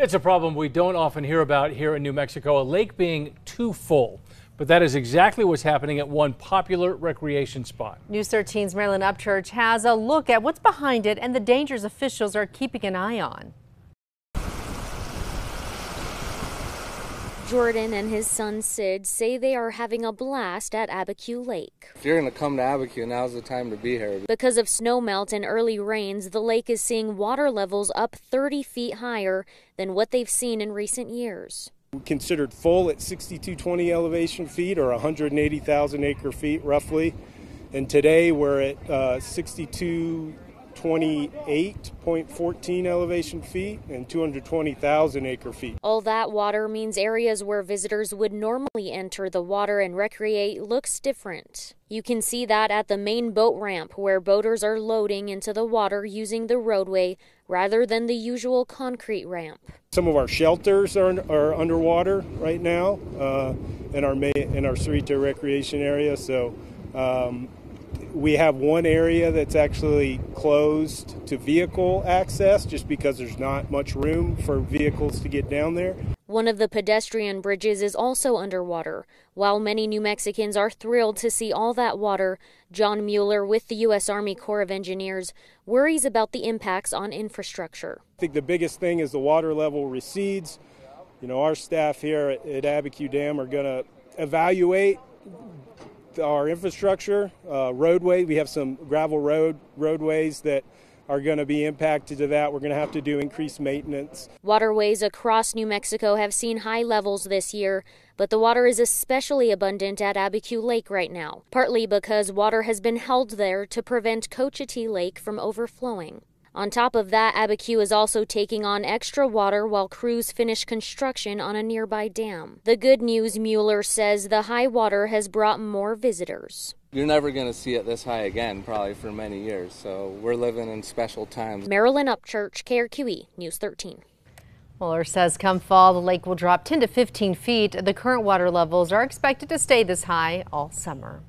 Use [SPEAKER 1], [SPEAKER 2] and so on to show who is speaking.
[SPEAKER 1] It's a problem we don't often hear about here in New Mexico, a lake being too full. But that is exactly what's happening at one popular recreation spot.
[SPEAKER 2] News 13's Marilyn Upchurch has a look at what's behind it and the dangers officials are keeping an eye on.
[SPEAKER 3] Jordan and his son Sid say they are having a blast at Abiquiu Lake.
[SPEAKER 4] If you're going to come to Abiquiu, now's the time to be here.
[SPEAKER 3] Because of snowmelt and early rains, the lake is seeing water levels up 30 feet higher than what they've seen in recent years.
[SPEAKER 5] Considered full at 6220 elevation feet or 180,000 acre feet roughly. And today we're at uh, 62 28.14 elevation feet and 220,000 acre feet.
[SPEAKER 3] All that water means areas where visitors would normally enter the water and recreate looks different. You can see that at the main boat ramp where boaters are loading into the water using the roadway rather than the usual concrete ramp.
[SPEAKER 5] Some of our shelters are, are underwater right now uh, in our in our Cerrito recreation area. So um, we have one area that's actually closed to vehicle access just because there's not much room for vehicles to get down there.
[SPEAKER 3] One of the pedestrian bridges is also underwater. While many New Mexicans are thrilled to see all that water, John Mueller with the U.S. Army Corps of Engineers worries about the impacts on infrastructure.
[SPEAKER 5] I think the biggest thing is the water level recedes. You know, our staff here at, at Abiquiu Dam are going to evaluate our infrastructure, uh, roadway. We have some gravel road roadways that are going to be impacted to that. We're going to have to do increased maintenance.
[SPEAKER 3] Waterways across New Mexico have seen high levels this year, but the water is especially abundant at Abiquiu Lake right now, partly because water has been held there to prevent Cochiti Lake from overflowing. On top of that, Abiquiu is also taking on extra water while crews finish construction on a nearby dam. The good news, Mueller says the high water has brought more visitors.
[SPEAKER 4] You're never going to see it this high again, probably for many years. So we're living in special times.
[SPEAKER 3] Marilyn Upchurch, KRQE, News 13.
[SPEAKER 2] Mueller says come fall, the lake will drop 10 to 15 feet. The current water levels are expected to stay this high all summer.